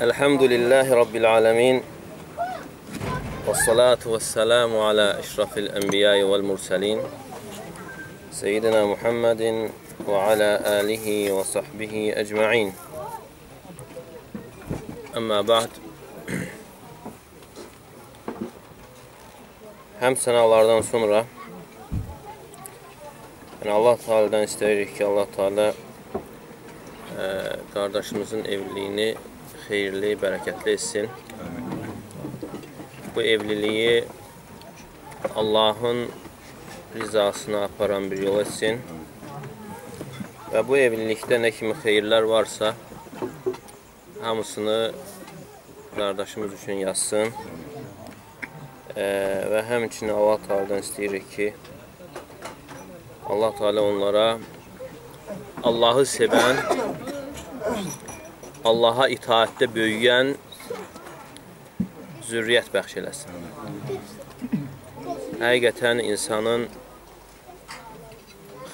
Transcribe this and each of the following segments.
الحمد لله رب العالمين والصلاة والسلام على أشرف الأنبياء والمرسلين سيدنا محمد وعلى آله وصحبه أجمعين. أما بعد Həm sənələrdən sonra yəni Allah Teala'dan istəyirik ki, Allah Teala ə, qardaşımızın evliliyini xeyirli, bərəkətli etsin. Bu evliliyi Allahın rizasına aparan bir yol etsin. Və bu evlilikdə nə kimi xeyirlər varsa, hamısını qardaşımız üçün yazsın. Ə, və həmçinin Allah Teala'dan istəyirik ki, Allah Teala onlara Allahı sevən, Allaha itaətdə böyüyən zürriyyət bəxş eləsin. Həqiqətən insanın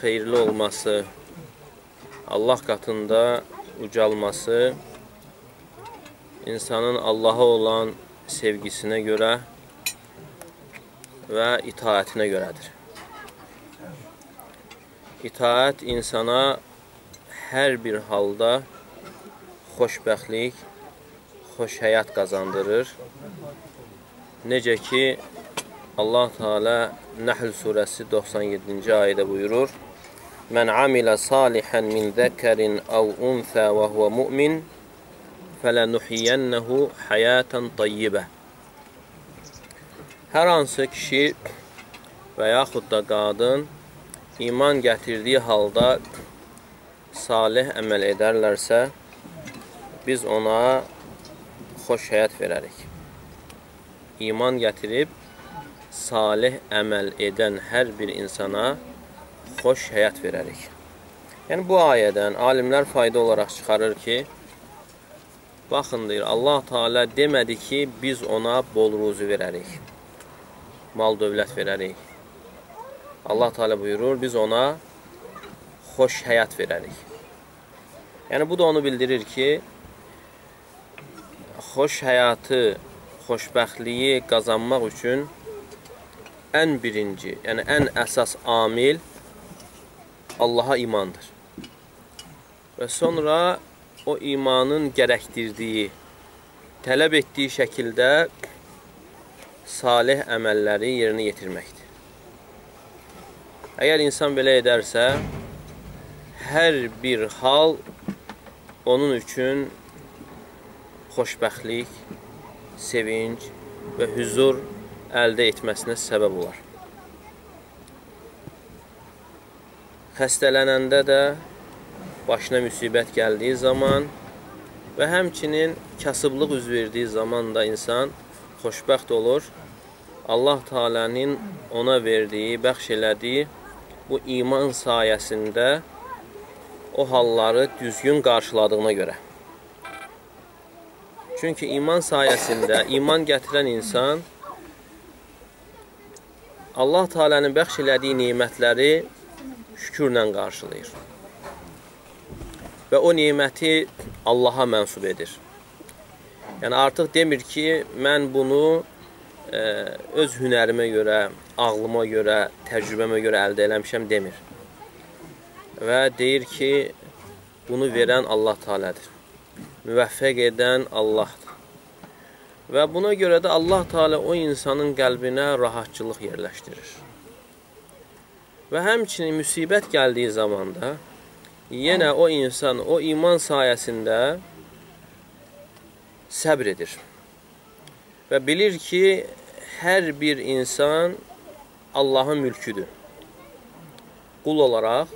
xeyirli olması, Allah qatında ucalması insanın Allaha olan sevgisinə görə və itaətinə görədir. İtaət insana hər bir halda xoşbəxtlik, xoş həyat qazandırır. Necə ki, Allah Teala Nəhl surəsi 97-ci ayədə buyurur: Mən amilə salihan min zəkərin əv unsə və huvə mu'min fələnuhiyyənəhu həyətən tayyibə. Hər hansı kişi və yaxud da qadın iman gətirdiyi halda salih əməl edərlərsə, biz ona xoş həyat verərik. İman gətirib, salih əməl edən hər bir insana xoş həyat verərik. Yəni, bu ayədən alimlər fayda olaraq çıxarır ki, baxın, deyir, Allah Teala demədi ki, biz ona bol ruzu verərik, mal dövlət verərik. Allah Teala buyurur, biz ona xoş həyat verərik. Yəni, bu da onu bildirir ki, xoş həyatı, xoşbəxtliyi qazanmaq üçün ən birinci, yəni ən əsas amil Allaha imandır. Və sonra o imanın gərəkdirdiyi, tələb etdiyi şəkildə salih əməlləri yerinə yetirməkdir. Əgər insan belə edərsə, hər bir hal onun üçün xoşbəxtlik, sevinc və hüzur əldə etməsinə səbəb olar. Xəstələnəndə də başına müsibət gəldiyi zaman və həmçinin kasıblıq üz verdiyi zaman da insan xoşbəxt olur. Allah Teala'nın ona verdiyi, bəxş elədiyi bu iman sayəsində o halları düzgün qarşıladığına görə. Çünki iman sayəsində iman gətirən insan Allah Teala'nın bəxş elədiyi nemətləri şükürlə qarşılayır. Və o neməti Allaha mənsub edir. Yəni artıq demir ki, mən bunu ə, öz hünərimə görə, ağlıma görə, təcrübəmə görə əldə eləmişəm demir. Və deyir ki, bunu verən Allah Teala'dır. Müvəffəq edən Allahdır. Və buna görə də Allah Teala o insanın qəlbinə rahatçılıq yerləşdirir. Və həmçinin müsibət gəldiyi zamanda yenə o insan o iman sayəsində səbr edir. Və bilir ki, hər bir insan Allahın mülküdür. Qul olaraq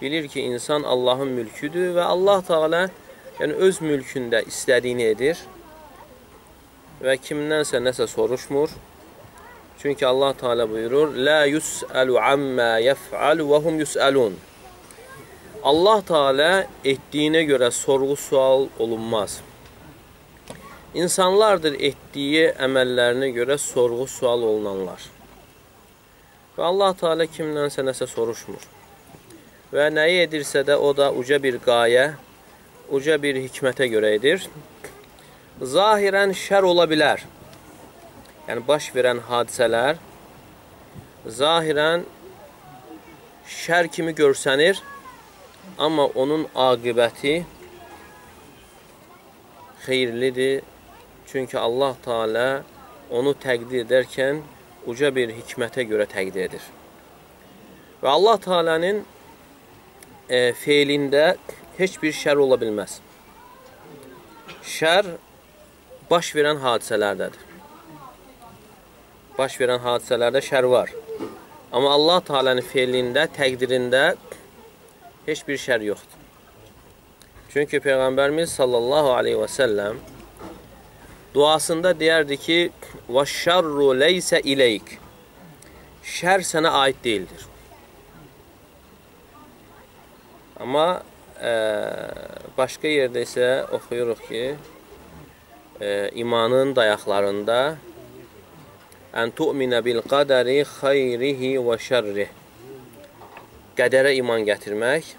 bilir ki, insan Allahın mülküdür və Allah Teala yəni öz mülkündə istədiyini edir və kimdənsə nəsə soruşmur. Çünki Allah Teala buyurur: "La yus'alu amma yef'al və hum yus'alun." Allah Teala etdiyinə görə sorğu-sual olunmaz. İnsanlardır etdiyi əməllərinə görə sorğu-sual olunanlar. Və Allah Teala kimdənsə nəsə soruşmur. Və nəyi edirsə də o da uca bir qayə, uca bir hikmətə görə edir. zahirən şər ola bilər. Yəni baş verən hadisələr zahirən şər kimi görsənir, amma onun aqibəti xeyirlidir. Çünki Allah Teala onu təqdir edərkən uca bir hikmətə görə təqdir edir. Və Allah Teala'nın e, feilində heç bir şər ola bilməz. Şər baş verən hadisələrdədir. Baş verən hadisələrdə şər var. Amma Allah Teala'nın feilində, təqdirində heç bir şər yoxdur. Çünki Peyğəmbərimiz sallallahu aleyhi və səlləm duasında deyərdi ki, və şərru leysə ileyk. Şər sənə aid deyildir. Amma e, başqa yerdə isə oxuyuruq ki, e, imanın dayaqlarında ən tu'minə bil qədəri xeyrihi və şərrih. Qədərə iman gətirmək,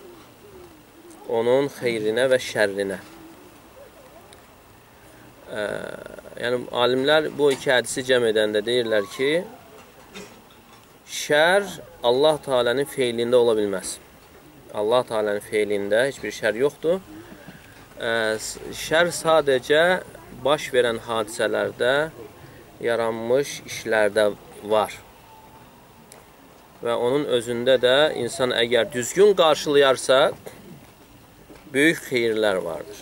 onun xeyrinə və şərrinə. Ə, yəni, alimlər bu iki hədisi cəm edəndə deyirlər ki, şər Allah Teala'nın feilində ola bilməz. Allah Teala'nın feilində heç bir şər yoxdur. Şər sadəcə baş verən hadisələrdə yaranmış işlərdə var. Və onun özündə də insan əgər düzgün qarşılayarsa, böyük xeyirlər vardır.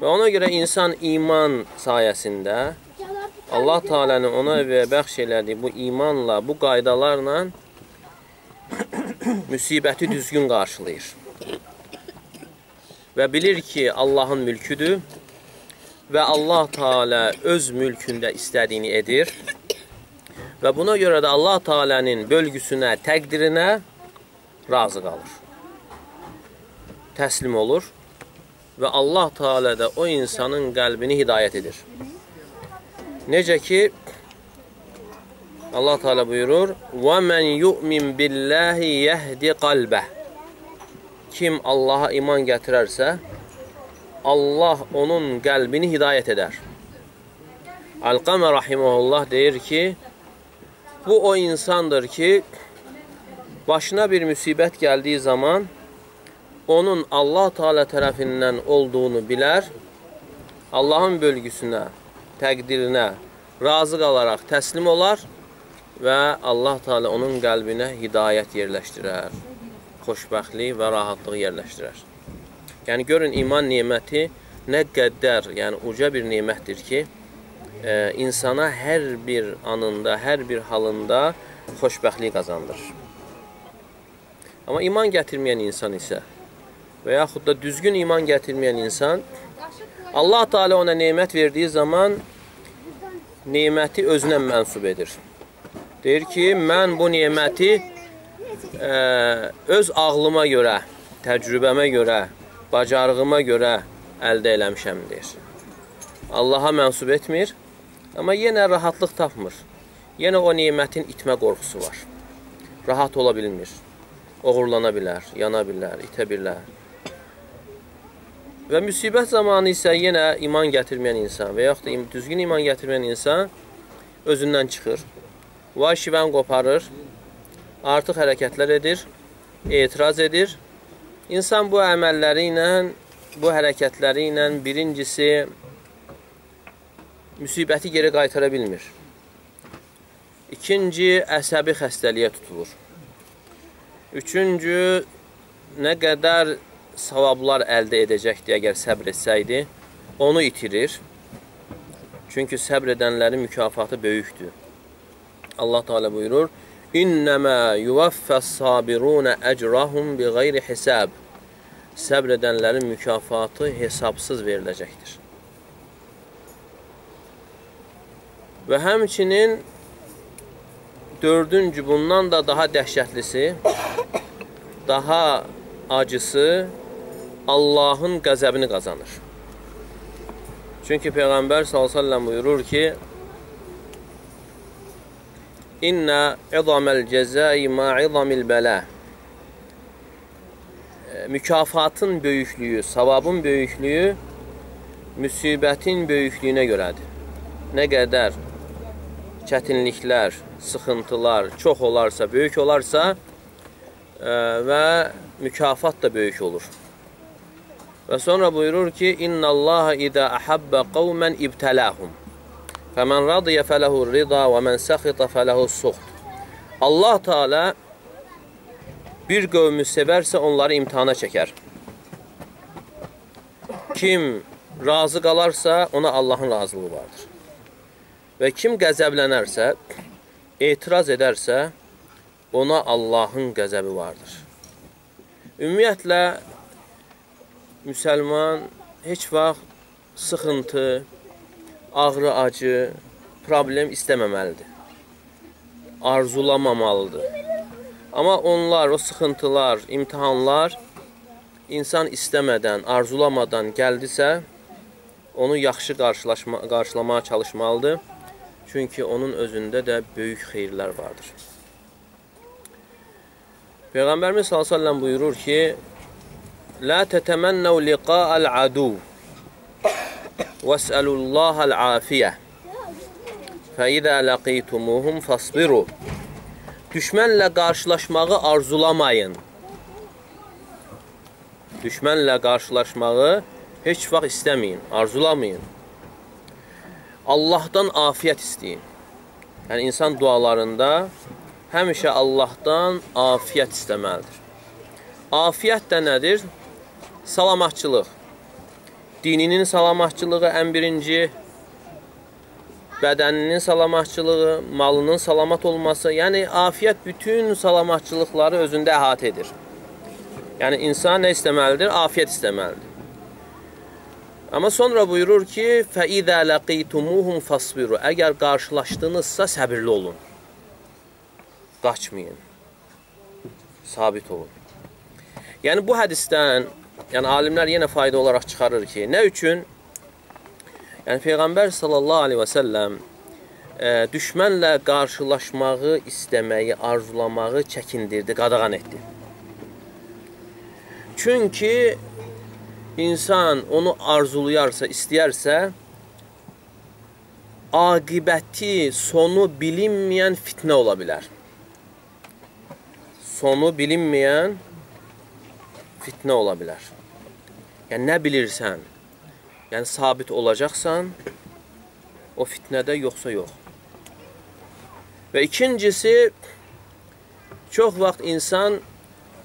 Və ona görə insan iman sayəsində Allah Teala'nın ona və bəxş elədiyi bu imanla, bu qaydalarla müsibəti düzgün qarşılayır. Və bilir ki, Allahın mülküdür və Allah Teala öz mülkündə istədiyini edir. Və buna görə də Allah Teala'nın bölgüsünə, təqdirinə razı qalır. Təslim olur və Allah Teala da o insanın qəlbini hidayət edir. Necə ki Allah Teala buyurur: "Və men yu'min billahi yehdi qalbeh." Kim Allaha iman gətirərsə, Allah onun qəlbini hidayət edər. Alqamə rahiməhullah deyir ki, bu o insandır ki, başına bir müsibət gəldiyi zaman onun Allah Teala tərəfindən olduğunu bilər, Allahın bölgüsünə, təqdirinə razı qalaraq təslim olar və Allah Teala onun qəlbinə hidayət yerləşdirər, xoşbəxtlik və rahatlıq yerləşdirər. Yəni görün iman neməti nə qədər, yəni uca bir nemətdir ki, e, insana hər bir anında, hər bir halında xoşbəxtlik qazandırır. Amma iman gətirməyən insan isə və yaxud da düzgün iman gətirməyən insan Allah Teala ona nemət verdiyi zaman neməti özünə mənsub edir. Deyir ki, mən bu neməti ə, e, öz ağlıma görə, təcrübəmə görə, bacarığıma görə əldə eləmişəm deyir. Allaha mənsub etmir, amma yenə rahatlıq tapmır. Yenə o nemətin itmə qorxusu var. Rahat ola bilmir. Oğurlana bilər, yana bilər, itə bilər. Və müsibət zamanı isə yenə iman gətirməyən insan və yaxud da düzgün iman gətirməyən insan özündən çıxır. Vay şivən qoparır, artıq hərəkətlər edir, etiraz edir İnsan bu əməlləri ilə, bu hərəkətləri ilə birincisi müsibəti geri qaytara bilmir. İkinci, əsəbi xəstəliyə tutulur. Üçüncü, nə qədər savablar əldə edəcəkdir əgər səbr etsəydi, onu itirir. Çünki səbr edənlərin mükafatı böyükdür. Allah Teala buyurur: İnnəmə yuvaffəs sabirunə əcrahum bi qeyri hisab. Səbr edənlərin mükafatı hesabsız veriləcəkdir. Və həmçinin dördüncü bundan da daha dəhşətlisi, daha acısı Allahın qəzəbini qazanır. Çünki Peyğəmbər s.ə.v buyurur ki, İnna izaməl cəzai ma izamil bələ. Mükafatın böyüklüyü, savabın böyüklüyü müsibətin böyüklüyünə görədir. Nə qədər çətinliklər, sıxıntılar çox olarsa, böyük olarsa e, və mükafat da böyük olur. Və sonra buyurur ki, İnnallaha idə əhabbə qavmən ibtələhum. Fəmən radiyə fələhu rida və mən səxita fələhu suxt. Allah Teala bir qövmü sevərsə onları imtihana çəkər. Kim razı qalarsa ona Allahın razılığı vardır. Və kim qəzəblənərsə, etiraz edərsə, ona Allahın qəzəbi vardır. Ümumiyyətlə, müsəlman heç vaxt sıxıntı, ağrı, acı, problem istəməməlidir. Arzulamamalıdır. Amma onlar, o sıxıntılar, imtihanlar insan istəmədən, arzulamadan gəldisə, onu yaxşı qarşılaşma, qarşılamağa çalışmalıdır. Çünki onun özündə də böyük xeyirlər vardır. Peyğəmbərimiz sallallahu buyurur ki: "La tetəmənnu liqa'al adu ves'alullahal afiyyə. Fəizə laqitumuhum fasbiru." Düşmənlə qarşılaşmağı arzulamayın. Düşmənlə qarşılaşmağı heç vaxt istəməyin, arzulamayın. Allahdan afiyyət istəyin. Yəni, insan dualarında həmişə Allahdan afiyyət istəməlidir. Afiyyət də nədir? Salamatçılıq Dininin salamatçılığı ən birinci, bədəninin salamatçılığı, malının salamat olması, yəni afiyyət bütün salamatçılıqları özündə əhatə edir. Yəni insan nə istəməlidir? Afiyyət istəməlidir. Amma sonra buyurur ki, فَإِذَا لَقِيتُمُوهُمْ فَصْبِرُوا Əgər qarşılaşdınızsa səbirli olun. Qaçmayın. Sabit olun. Yəni bu hədisdən, yəni alimlər yenə fayda olaraq çıxarır ki, nə üçün? Yəni Peyğəmbər sallallahu əleyhi və səlləm e, düşmənlə qarşılaşmağı istəməyi, arzulamağı çəkindirdi, qadağan etdi. Çünki insan onu arzulayarsa, istəyərsə, aqibəti, sonu bilinməyən fitnə ola bilər. Sonu bilinməyən fitnə ola bilər. Yəni, nə bilirsən? Yəni sabit olacaqsan o fitnədə yoxsa yox. Və ikincisi çox vaxt insan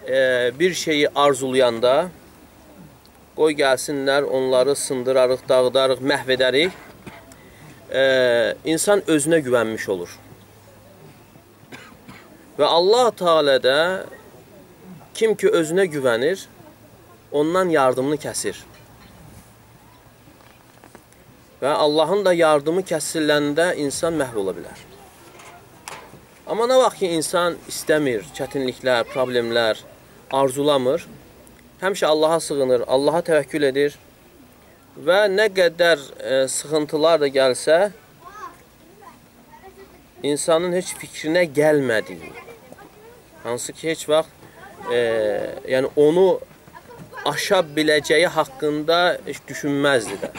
e, bir şeyi arzulayanda qoy gəlsinlər, onları sındırarıq, dağıdarıq, məhv edərik. E, insan özünə güvənmiş olur. Və Allah Teala da kim ki özünə güvənir, ondan yardımını kəsir. Və Allahın da yardımı kəsiləndə insan məhv ola bilər. Amma nə vaxt ki, insan istəmir, çətinliklər, problemlər, arzulamır, həmişə Allaha sığınır, Allaha təvəkkül edir və nə qədər e, sıxıntılar da gəlsə, insanın heç fikrinə gəlmədiyi, hansı ki, heç vaxt e, yəni onu aşa biləcəyi haqqında düşünməzdi də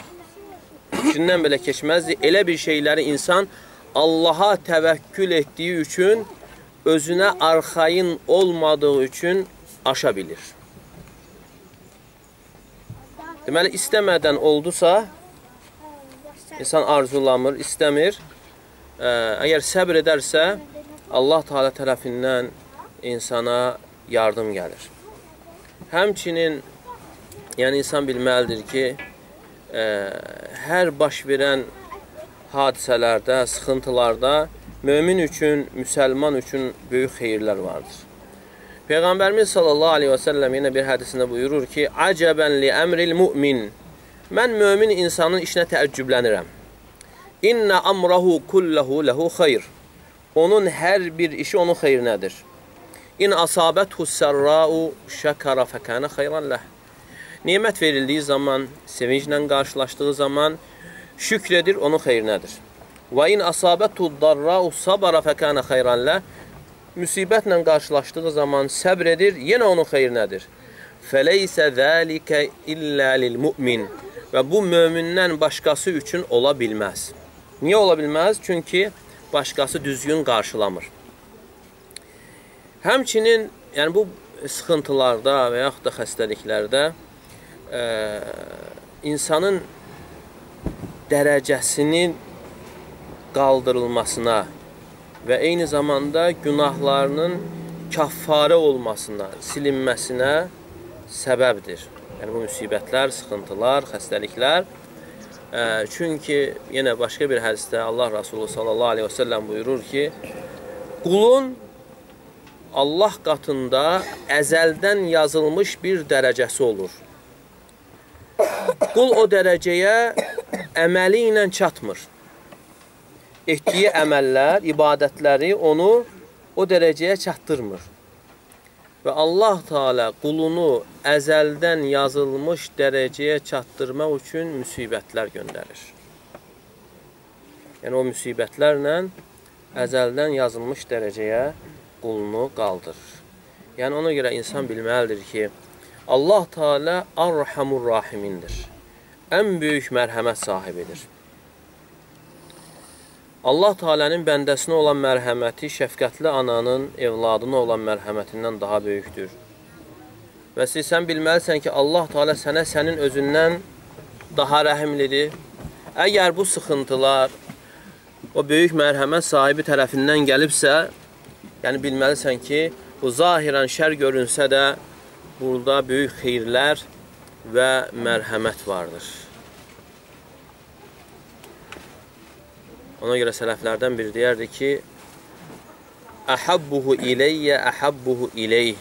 fikrindən belə keçməzdi. Elə bir şeyləri insan Allaha təvəkkül etdiyi üçün, özünə arxayın olmadığı üçün aşa bilir. Deməli, istəmədən oldusa, insan arzulamır, istəmir. Əgər səbr edərsə, Allah Teala tərəfindən insana yardım gəlir. Həmçinin, yəni insan bilməlidir ki, ə, hər baş verən hadisələrdə, sıxıntılarda mömin üçün, müsəlman üçün böyük xeyirlər vardır. Peyğəmbərimiz sallallahu aleyhi və səlləm yenə bir hədisində buyurur ki, Acəbən li əmril mümin. Mən mömin insanın işinə təəccüblənirəm. İnnə amrahu kulləhu ləhu xeyr. Onun hər bir işi onun xeyrinədir. İn asabəthu sərrau şəkara fəkənə xeyran ləh. Nemət verildiyi zaman, sevinclə qarşılaşdığı zaman şükr edir, onun xeyrinədir. Və in asabətu darrau sabara fəkənə xeyranlə müsibətlə qarşılaşdığı zaman səbr edir, yenə onun xeyrinədir. Fəleysə zəlikə illə lil mümin. Və bu mömindən başqası üçün ola bilməz. Niyə ola bilməz? Çünki başqası düzgün qarşılamır. Həmçinin, yəni bu sıxıntılarda və yaxud da xəstəliklərdə ə, insanın dərəcəsinin qaldırılmasına və eyni zamanda günahlarının kaffarə olmasına, silinməsinə səbəbdir. Yəni bu müsibətlər, sıxıntılar, xəstəliklər. Ə, çünki yenə başqa bir hədisdə Allah Rasulü sallallahu əleyhi və səlləm buyurur ki, qulun Allah qatında əzəldən yazılmış bir dərəcəsi olur. Qul o dərəcəyə əməli ilə çatmır. Etdiyi əməllər, ibadətləri onu o dərəcəyə çatdırmır. Və Allah Teala qulunu əzəldən yazılmış dərəcəyə çatdırmaq üçün müsibətlər göndərir. Yəni o müsibətlərlə əzəldən yazılmış dərəcəyə qulunu qaldırır. Yəni ona görə insan bilməlidir ki, Allah Teala Ar-Rahmanur Rahimindir. Ən böyük mərhəmət sahibidir. Allah Teala'nın bəndəsinə olan mərhəməti şəfqətli ananın evladına olan mərhəmətindən daha böyükdür. Və siz sən bilməlisən ki, Allah Teala sənə sənin özündən daha rəhimlidir. Əgər bu sıxıntılar o böyük mərhəmət sahibi tərəfindən gəlibsə, yəni bilməlisən ki, bu zahirən şər görünsə də burada böyük xeyirlər və mərhəmət vardır. Ona görə sələflərdən biri deyərdi ki, Əhabbuhu iləyyə, əhabbuhu iləyh.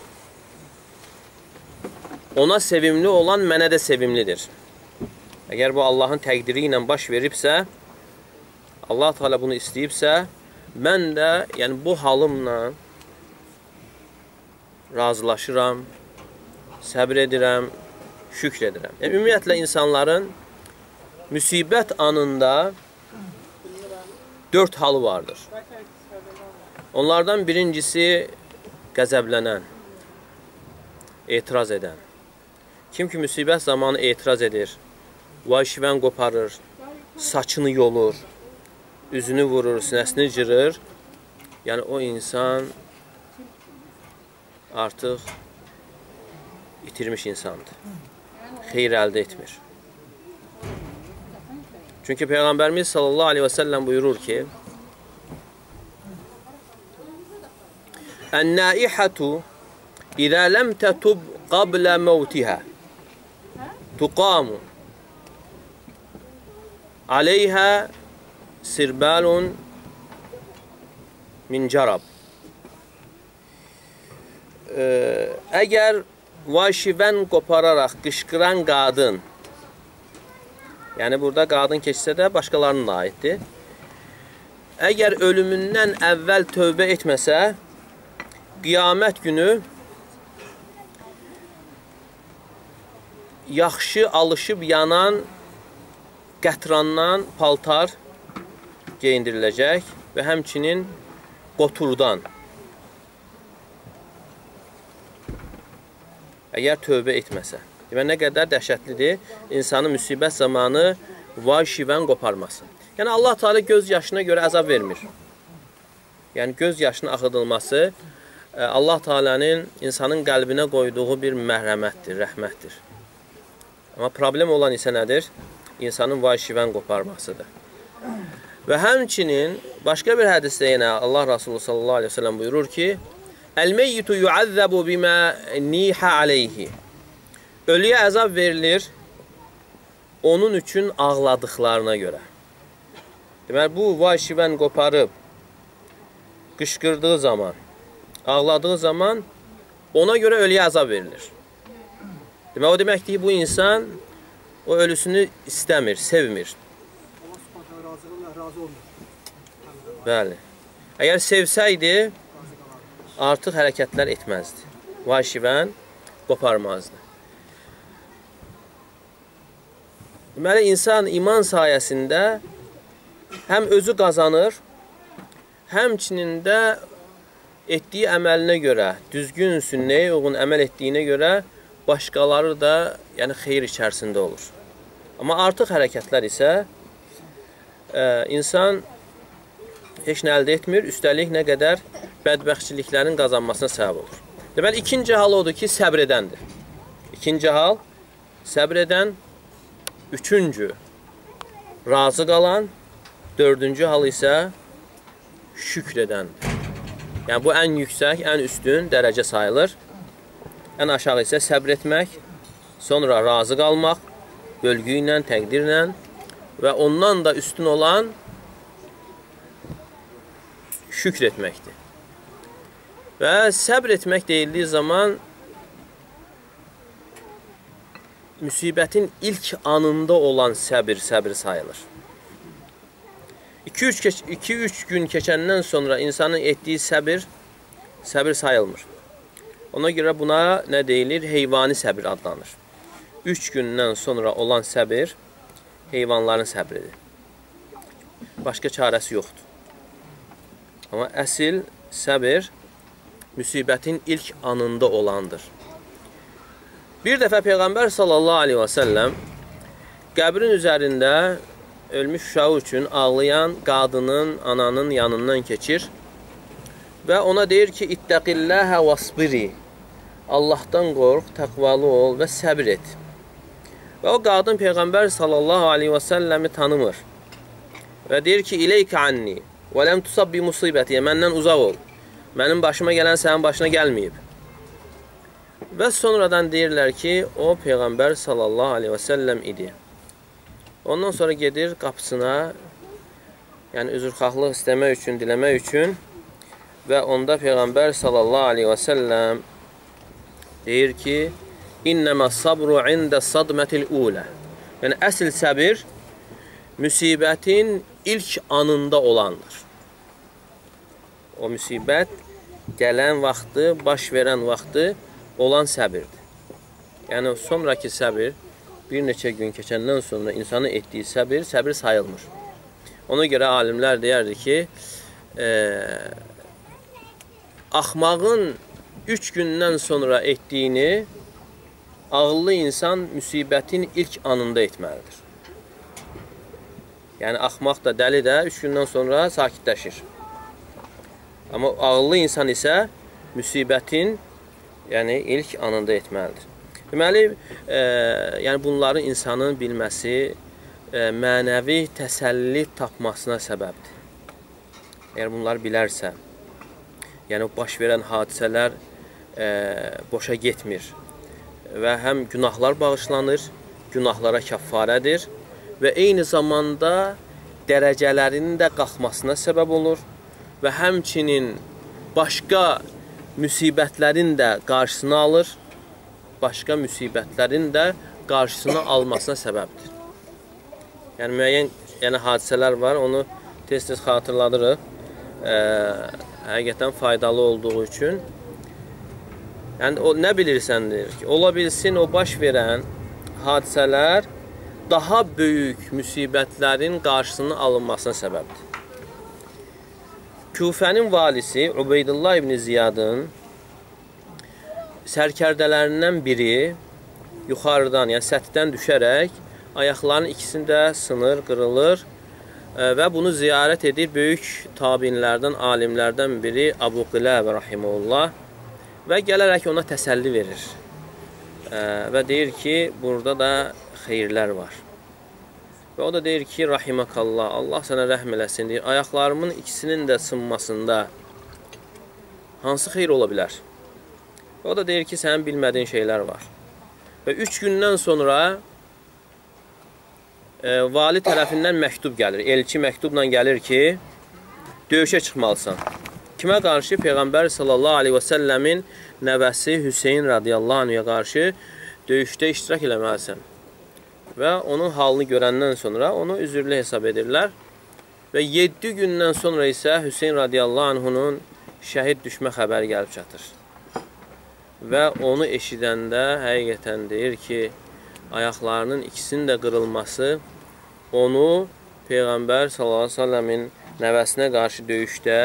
Ona sevimli olan mənə də sevimlidir. Əgər bu Allahın təqdiri ilə baş veribsə, Allah Teala bunu istəyibsə, mən də yəni bu halımla razılaşıram, səbr edirəm, şükr edirəm. Yəni, ümumiyyətlə, insanların müsibət anında dörd halı vardır. Onlardan birincisi qəzəblənən, etiraz edən. Kim ki, müsibət zamanı etiraz edir, vayşivən qoparır, saçını yolur, üzünü vurur, sinəsini cırır, yəni o insan artıq itirmiş insandır. Xeyr əldə etmir. Çünki Peyğəmbərimiz sallallahu aleyhi və səlləm buyurur ki, Ən-naihatu İzə ləm tətub qablə məvtihə tuqamu aleyhə sirbalun min carab Əgər vaşivən qopararaq qışqıran qadın, yəni burada qadın keçsə də başqalarının aiddir. Əgər ölümündən əvvəl tövbə etməsə, qiyamət günü yaxşı alışıb yanan qətrandan paltar geyindiriləcək və həmçinin qoturdan əgər tövbə etməsə. Demək, nə qədər dəhşətlidir insanın müsibət zamanı vay şivən qoparması. Yəni, Allah Teala göz yaşına görə əzab vermir. Yəni, göz yaşının axıdılması e, Allah Teala'nın insanın qəlbinə qoyduğu bir məhrəmətdir, rəhmətdir. Amma problem olan isə nədir? İnsanın vay şivən qoparmasıdır. Və həmçinin başqa bir hədisdə yenə Allah Rasulü sallallahu aleyhi ve sellem buyurur ki, Əl-meyyitu yuəzzəbu bimə nihə aleyhi. Ölüyə əzab verilir onun üçün ağladıqlarına görə. Deməli, bu vay-şivən qoparıb, qışqırdığı zaman, ağladığı zaman ona görə ölüyə əzab verilir. Demək, o deməkdir ki, bu insan o ölüsünü istəmir, sevmir. Bəli. Əgər sevsəydi, artıq hərəkətlər etməzdi. Vayşivən qoparmazdı. Deməli, insan iman sayəsində həm özü qazanır, həmçinin də etdiyi əməlinə görə, düzgün sünnəyə uyğun əməl etdiyinə görə başqaları da yəni xeyir içərisində olur. Amma artıq hərəkətlər isə insan heç nə əldə etmir, üstəlik nə qədər bədbəxtçiliklərin qazanmasına səbəb olur. Deməli, ikinci hal odur ki, səbr edəndir. İkinci hal, səbr edən. Üçüncü, razı qalan. Dördüncü hal isə şükr edəndir. Yəni, bu ən yüksək, ən üstün dərəcə sayılır. Ən aşağı isə səbr etmək, sonra razı qalmaq, bölgü ilə, təqdirlə və ondan da üstün olan şükr etməkdir. Və səbr etmək deyildiyi zaman müsibətin ilk anında olan səbir, səbir sayılır. 2-3 gün keçəndən sonra insanın etdiyi səbir, səbir sayılmır. Ona görə buna nə deyilir? Heyvani səbir adlanır. 3 gündən sonra olan səbir heyvanların səbridir. Başqa çarəsi yoxdur. Amma əsil səbir müsibətin ilk anında olandır. Bir dəfə Peyğəmbər sallallahu aleyhi və səlləm qəbrin üzərində ölmüş uşağı üçün ağlayan qadının, ananın yanından keçir və ona deyir ki, İttəqilləhə vasbiri. Allahdan qorx, təqvalı ol və səbir et. Və o qadın Peyğəmbər sallallahu aleyhi və səlləmi tanımır. Və deyir ki, İleykə anni və ləm tusab bi musibətiyə, məndən uzaq ol. Mənim başıma gələn sənin başına gəlməyib. Və sonradan deyirlər ki, o Peyğəmbər sallallahu aleyhi və səlləm idi. Ondan sonra gedir qapısına, yəni üzrxahlıq istəmək üçün, diləmək üçün və onda Peyğəmbər sallallahu aleyhi və səlləm deyir ki, İnnəmə sabru ində sadmətil ulə. Yəni, əsl səbir müsibətin ilk anında olandır. O müsibət gələn vaxtı, baş verən vaxtı olan səbirdir. Yəni, sonraki səbir bir neçə gün keçəndən sonra insanın etdiyi səbir, səbir sayılmır. Ona görə alimlər deyərdi ki, e, axmağın üç gündən sonra etdiyini ağıllı insan müsibətin ilk anında etməlidir. Yəni, axmaq da, dəli də üç gündən sonra sakitləşir. Amma ağıllı insan isə müsibətin yəni ilk anında etməlidir. Deməli, e, yəni bunları insanın bilməsi e, mənəvi təsəlli tapmasına səbəbdir. Əgər bunları bilərsə, yəni baş verən hadisələr e, boşa getmir və həm günahlar bağışlanır, günahlara kəffarədir və eyni zamanda dərəcələrinin də qalxmasına səbəb olur və həmçinin başqa müsibətlərin də qarşısını alır başqa müsibətlərin də qarşısını almasına səbəbdir. Yəni müəyyən yəni hadisələr var, onu tez-tez xatırladırıq. Ə, həqiqətən faydalı olduğu üçün. Yəni o nə bilirsəndir ki, ola bilsin o baş verən hadisələr daha böyük müsibətlərin qarşısının alınmasına səbəbdir. Küfənin valisi Ubeydullah ibn Ziyadın sərkərdələrindən biri yuxarıdan, yəni səthdən düşərək ayaqlarının ikisində sınır, qırılır e, və bunu ziyarət edir böyük tabinlərdən, alimlərdən biri Abu Qiləb rahimehullah və gələrək ona təsəlli verir. Və deyir ki, burada da xeyirlər var. Və o da deyir ki, rahimakallah, Allah sənə rəhm eləsin, deyir, ayaqlarımın ikisinin də sınmasında hansı xeyir ola bilər? O da deyir ki, sənin bilmədiyin şeylər var. Və üç gündən sonra e, vali tərəfindən məktub gəlir. Elçi məktubla gəlir ki, döyüşə çıxmalısan. Kimə qarşı? Peyğəmbər sallallahu aleyhi və səlləmin nəvəsi Hüseyin radiyallahu anhuya qarşı döyüşdə iştirak eləməlisən. Və onun halını görəndən sonra onu üzürlü hesab edirlər. Və 7 gündən sonra isə Hüseyin radiyallahu anhunun şəhid düşmə xəbəri gəlib çatır və onu eşidəndə həqiqətən deyir ki, ayaqlarının ikisinin də qırılması onu Peyğəmbər s.ə.v-in nəvəsinə qarşı döyüşdə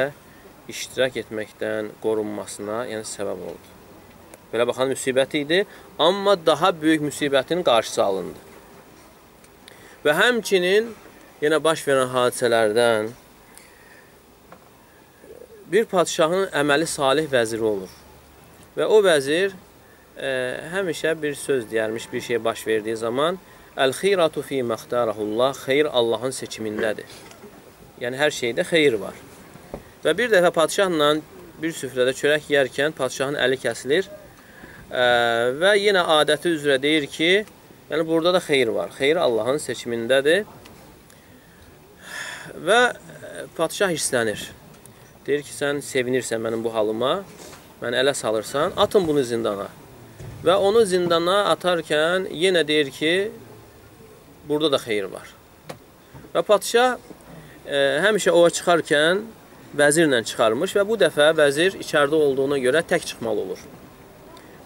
iştirak etməkdən qorunmasına yəni səbəb oldu. Belə baxan müsibət idi, amma daha böyük müsibətin qarşısı alındı. Və həmçinin yenə baş verən hadisələrdən bir padşahın əməli salih vəziri olur. Və o vəzir ə, həmişə bir söz deyərmiş bir şey baş verdiyi zaman Əl-xeyratu fi məxtarəhullah Xeyr Allahın seçimindədir. Yəni hər şeydə xeyir var. Və bir dəfə padşahla bir süfrədə çörək yeyərkən padşahın əli kəsilir və yenə adəti üzrə deyir ki, yəni burada da xeyir var. Xeyir Allahın seçimindədir. Və padşah hirslənir. Deyir ki, sən sevinirsən mənim bu halıma, məni ələ salırsan, atın bunu zindana. Və onu zindana atarkən yenə deyir ki, burada da xeyir var. Və padşah e, həmişə ova çıxarkən vəzirlə çıxarmış və bu dəfə vəzir içəridə olduğuna görə tək çıxmalı olur.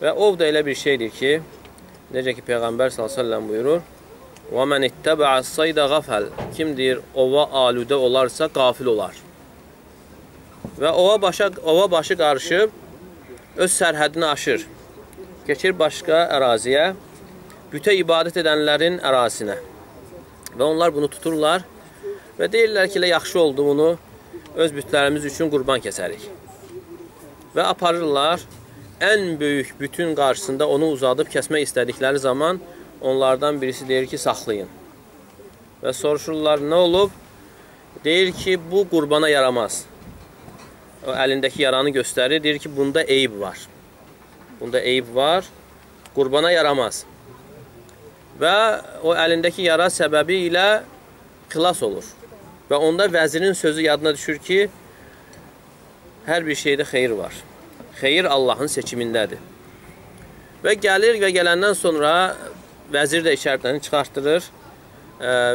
Və ov da elə bir şeydir ki, necə ki Peyğəmbər s.ə.v buyurur, Və mən ittəbəə sayda qafəl. Kim deyir, ova aludə olarsa qafil olar. Və ova, başa, ova başı qarışıb öz sərhədini aşır. Keçir başqa əraziyə, bütə ibadət edənlərin ərazisinə. Və onlar bunu tuturlar və deyirlər ki, yaxşı oldu bunu öz bütlərimiz üçün qurban kəsərik. Və aparırlar, ən böyük bütün qarşısında onu uzadıb kəsmək istədikləri zaman onlardan birisi deyir ki, saxlayın. Və soruşurlar, nə olub? Deyir ki, bu qurbana yaramaz o əlindəki yaranı göstərir. Deyir ki, bunda eyib var. Bunda eyib var. Qurbana yaramaz. Və o əlindəki yara səbəbi ilə xilas olur. Və onda vəzirin sözü yadına düşür ki, hər bir şeydə xeyir var. Xeyir Allahın seçimindədir. Və gəlir və gələndən sonra vəzir də içəridən çıxartdırır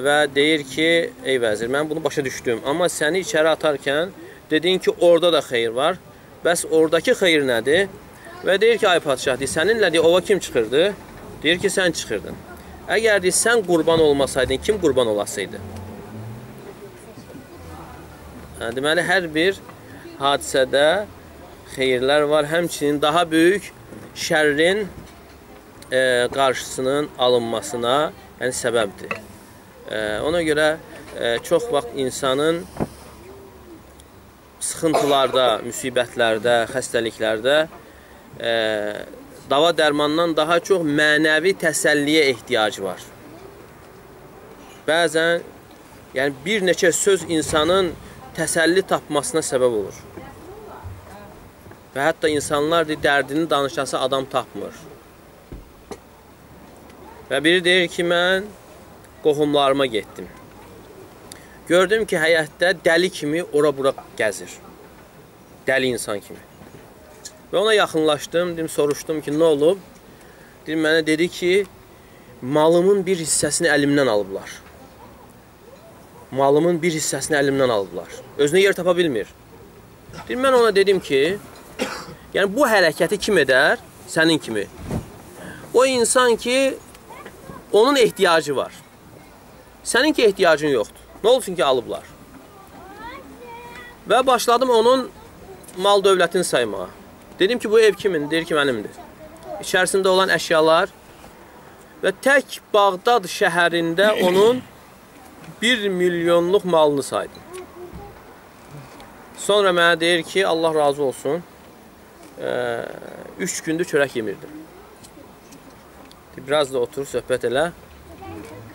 və deyir ki, ey vəzir, mən bunu başa düşdüm. Amma səni içəri atarkən Dedin ki, orada da xeyir var. Bəs oradakı xeyir nədir? Və deyir ki, ay padişah, deyir, səninlə deyir, ova kim çıxırdı? Deyir ki, sən çıxırdın. Əgər deyir, sən qurban olmasaydın, kim qurban olasıydı? Deməli, hər bir hadisədə xeyirlər var. Həmçinin daha böyük şərrin e, qarşısının alınmasına yəni səbəbdir. E, ona görə e, çox vaxt insanın sıxıntılarda, müsibətlərdə, xəstəliklərdə e, dava dərmandan daha çox mənəvi təsəlliyə ehtiyacı var. Bəzən yəni bir neçə söz insanın təsəlli tapmasına səbəb olur. Və hətta insanlar deyir, dərdini danışası adam tapmır. Və biri deyir ki, mən qohumlarıma getdim. Gördüm ki, həyətdə dəli kimi ora-bura gəzir. Dəli insan kimi. Və ona yaxınlaşdım, dedim, soruşdum ki, nə olub? Dedim, mənə dedi ki, malımın bir hissəsini əlimdən alıblar. Malımın bir hissəsini əlimdən alıblar. Özünə yer tapa bilmir. Dedim, mən ona dedim ki, yəni bu hərəkəti kim edər? Sənin kimi. O insan ki, onun ehtiyacı var. Sənin ki, ehtiyacın yoxdur. Nə olsun ki, alıblar. Və başladım onun mal dövlətini saymağa. Dedim ki, bu ev kimin? Deyir ki, mənimdir. İçərisində olan əşyalar və tək Bağdad şəhərində onun 1 milyonluq malını saydım. Sonra mənə deyir ki, Allah razı olsun, 3 gündür çörək yemirdim. Biraz da otur, söhbət elə.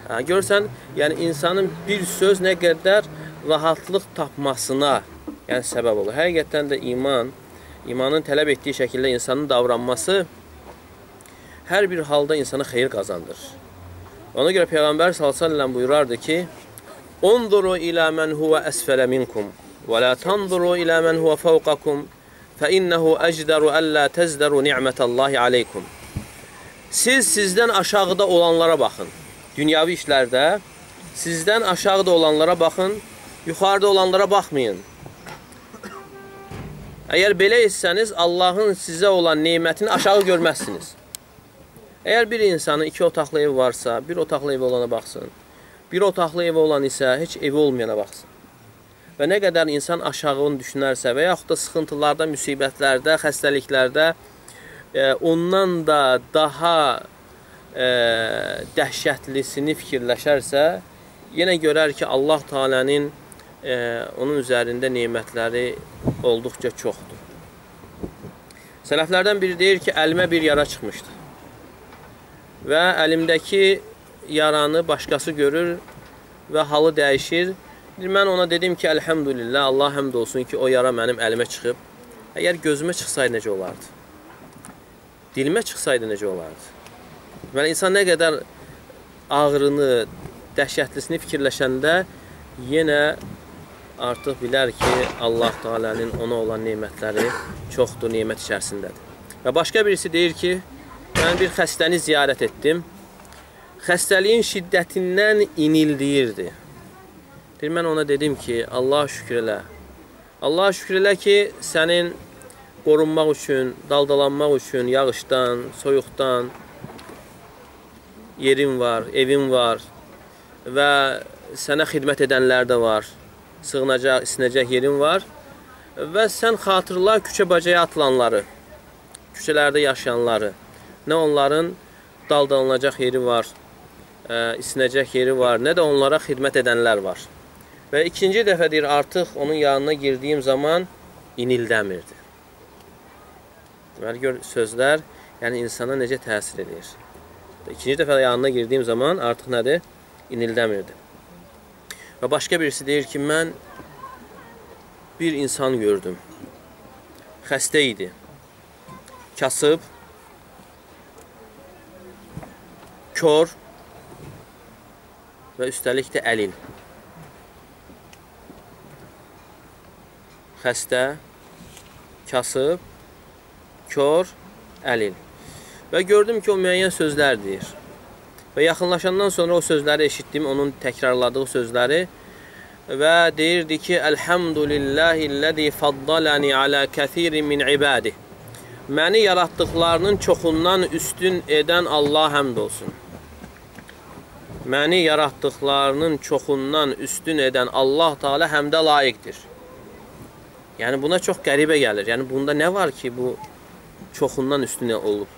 Hə, görsən, yəni insanın bir söz nə qədər rahatlıq tapmasına yəni səbəb olur. Həqiqətən də iman, imanın tələb etdiyi şəkildə insanın davranması hər bir halda insana xeyir qazandır. Ona görə Peyğəmbər sallallahu buyurardı ki: "Unzuru ila men huwa asfala minkum və la tanzuru ila men huwa fawqakum fa innehu ecdaru alla tezdaru ni'metallahi aleykum." Siz sizdən aşağıda olanlara baxın dünyavi işlərdə sizdən aşağıda olanlara baxın, yuxarıda olanlara baxmayın. Əgər belə etsəniz, Allahın sizə olan neymətini aşağı görməzsiniz. Əgər bir insanın iki otaqlı evi varsa, bir otaqlı evi olana baxsın. Bir otaqlı evi olan isə heç evi olmayana baxsın. Və nə qədər insan aşağını düşünərsə və yaxud da sıxıntılarda, müsibətlərdə, xəstəliklərdə e, ondan da daha e, dəhşətlisini fikirləşərsə, yenə görər ki, Allah Taala'nın e, onun üzərində nemətləri olduqca çoxdur. Sələflərdən biri deyir ki, əlimə bir yara çıxmışdı. Və əlimdəki yaranı başqası görür və halı dəyişir. Mən ona dedim ki, əlhəmdülillah, Allah həmd olsun ki, o yara mənim əlimə çıxıb. Əgər gözümə çıxsaydı necə olardı? Dilimə çıxsaydı necə olardı? Deməli, insan nə qədər ağrını, dəhşətlisini fikirləşəndə yenə artıq bilər ki, Allah Taala'nın ona olan nemətləri çoxdur, nemət içərisindədir. Və başqa birisi deyir ki, mən bir xəstəni ziyarət etdim. Xəstəliyin şiddətindən inildiyirdi. Deyir, mən ona dedim ki, Allah şükür elə. Allah şükür elə ki, sənin qorunmaq üçün, daldalanmaq üçün yağışdan, soyuqdan yerin var, evin var və sənə xidmət edənlər də var sığınacaq, isinəcək yerin var və sən xatırla küçə-bacaya atılanları, küçələrdə yaşayanları, nə onların daldalanacaq yeri var, ə, isinəcək yeri var, nə də onlara xidmət edənlər var. Və ikinci dəfə deyir, artıq onun yanına girdiyim zaman inildəmirdi. Deməli, gör, sözlər yəni insana necə təsir edir. İkinci dəfə yanına girdiyim zaman artıq nədir? İnildəmirdi. Və başqa birisi deyir ki, mən bir insan gördüm. Xəstə idi. Kasıb, kör və üstəlik də əlil. Xəstə, kasıb, kör, əlil. Və gördüm ki, o müəyyən sözlər deyir. Və yaxınlaşandan sonra o sözləri eşitdim, onun təkrarladığı sözləri və deyirdi ki, Elhamdülillahilləzi faddalani alə kəsirin min ibadi. Məni yaratdıqlarının çoxundan üstün edən Allah həmd olsun. Məni yaratdıqlarının çoxundan üstün edən Allah Teala həmdə layiqdir. Yəni buna çox qəribə gəlir. Yəni bunda nə var ki, bu çoxundan üstün olub?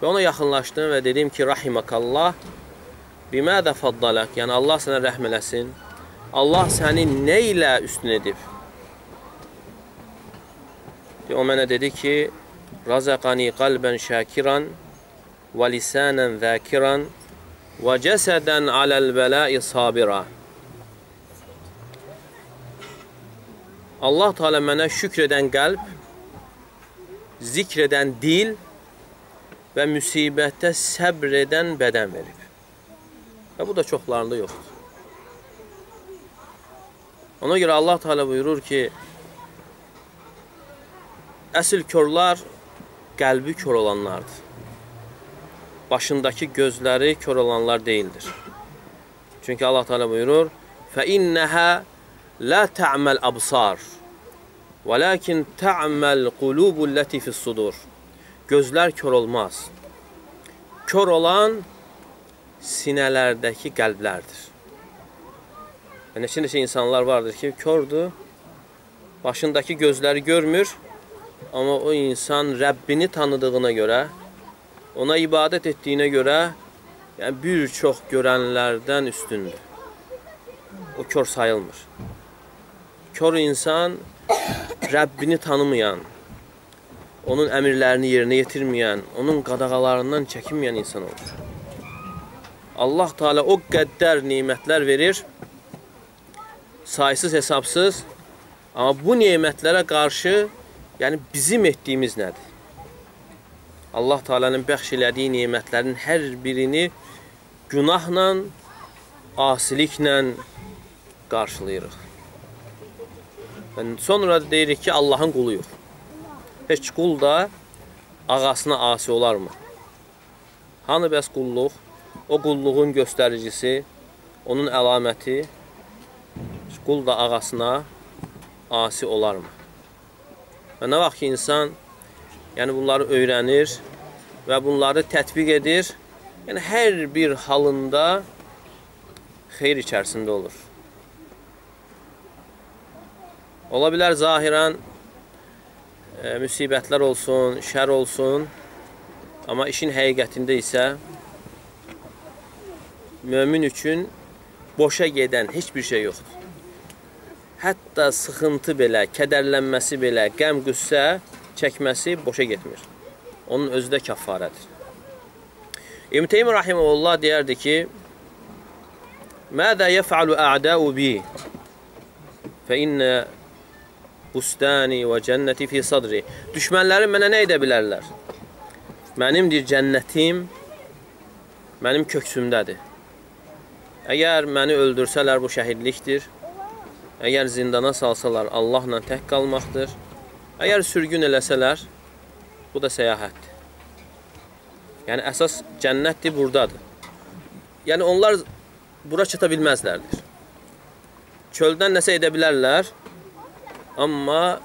Və ona yaxınlaşdım və dedim ki, rahimakallah, bimədə faddalək, yəni Allah sənə rəhm eləsin. Allah səni nə ilə üstün edib? O mənə dedi ki, razaqani qalbən şakiran və lisanən zəkiran və cəsədən aləl bəla'i sabira. Allah Teala mənə şükr edən qəlb, zikr edən dil və müsibətdə səbr edən bədən verib. Və bu da çoxlarında yoxdur. Ona görə Allah Teala buyurur ki, əsl körlər qəlbi kör olanlardır başındakı gözləri kör olanlar deyildir. Çünki Allah Teala buyurur: "Fe innaha la ta'mal absar, velakin ta'mal qulubul lati fis sudur." Gözlər kör olmaz. Kör olan sinələrdəki qəlblərdir. Neçə-neçə insanlar vardır ki, kördür, başındakı gözləri görmür, amma o insan Rəbbini tanıdığına görə, ona ibadət etdiyinə görə, yəni bir çox görənlərdən üstündür. O kör sayılmır. Kör insan Rəbbini tanımayan, onun əmirlərini yerinə yetirməyən, onun qadağalarından çəkinməyən insan olur. Allah Teala o qədər nemətlər verir, saysız hesabsız, amma bu nemətlərə qarşı, yəni bizim etdiyimiz nədir? Allah Teala'nın bəxş elədiyi nemətlərin hər birini günahla, asiliklə qarşılayırıq. Və sonra deyirik ki, Allahın quluyuq. Heç qul da ağasına asi olarmı? Hanı bəs qulluq? O qulluğun göstəricisi, onun əlaməti qul da ağasına asi olarmı? Və nə vaxt ki, insan yəni bunları öyrənir və bunları tətbiq edir, yəni hər bir halında xeyr içərisində olur. Ola bilər zahirən e, müsibətlər olsun, şər olsun, amma işin həqiqətində isə mömin üçün boşa gedən heç bir şey yoxdur. Hətta sıxıntı belə, kədərlənməsi belə, qəm, qüssə çəkməsi boşa getmir. Onun özü də kəffarədir. İbn Teymiyyə rahimehullah deyərdi ki: "Məzə yef'alu a'da'u bi? Fe inne bustani və cənnəti fi sadri." Düşmənlərim mənə nə edə bilərlər? Mənimdir cənnətim mənim köksümdədir. Əgər məni öldürsələr bu şəhidlikdir. Əgər zindana salsalar Allahla tək qalmaqdır. Əgər sürgün eləsələr bu da səyahətdir. Yəni əsas cənnətdir burdadır. Yəni onlar bura çata bilməzlərdir. Çöldən nəsə edə bilərlər, amma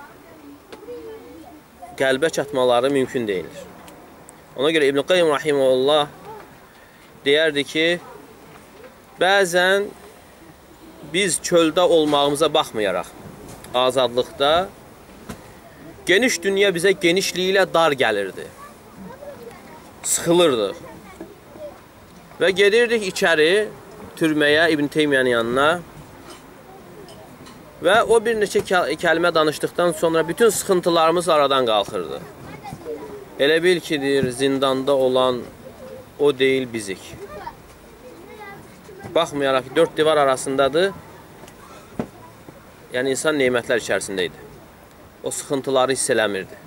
qəlbə çatmaları mümkün deyildir. Ona görə İbn Qayyim rahimehullah deyərdi ki, bəzən biz çöldə olmağımıza baxmayaraq, azadlıqda geniş dünya bizə genişliyi ilə dar gəlirdi. Sıxılırdıq. Və gedirdik içəri türməyə İbn Teymiyyanın yanına və o bir neçə kəlmə danışdıqdan sonra bütün sıxıntılarımız aradan qalxırdı. Elə bil ki, deyir, zindanda olan o deyil bizik. Baxmayaraq ki, dörd divar arasındadır, yəni insan neymətlər içərisində idi. O sıxıntıları hiss eləmirdi.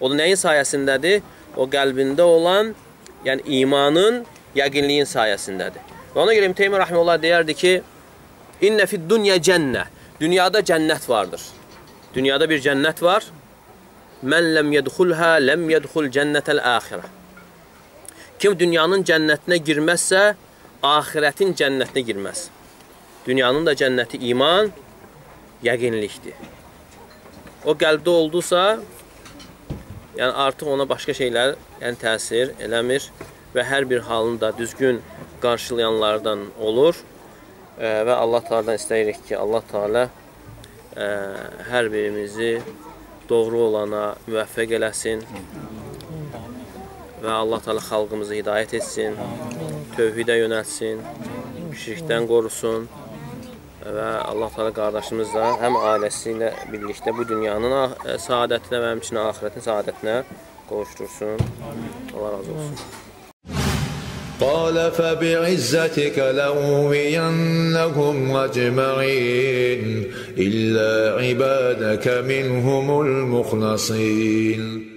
O da nəyin sayəsindədir? O qəlbində olan, yəni imanın, yəqinliyin sayəsindədir. Və ona görə İbn Teymiyyə rahmeullah deyərdi ki: "İnne fid dunya cennə." Dünyada cənnət vardır. Dünyada bir cənnət var. Mən ləm yedxulha ləm yedxul cənnətəl axirə. Kim dünyanın cənnətinə girməzsə, axirətin cənnətinə girməz. Dünyanın da cənnəti iman, yəqinlikdir. O qəlbdə oldusa, yəni artıq ona başqa şeylər yəni təsir eləmir və hər bir halını da düzgün qarşılayanlardan olur. E, və Allah Taala'dan istəyirik ki, Allah Taala e, hər birimizi doğru olana müvəffəq eləsin və Allah Taala xalqımızı hidayət etsin, tövhidə yönəltsin, şirkdən qorusun və Allah Taala qardaşımız da həm ailəsi ilə birlikdə bu dünyanın səadətinə və həmçinin axirətin səadətinə qovuşdursun. Allah razı olsun. قال فبعزتك لأغوينهم أجمعين إلا عبادك منهم المخلصين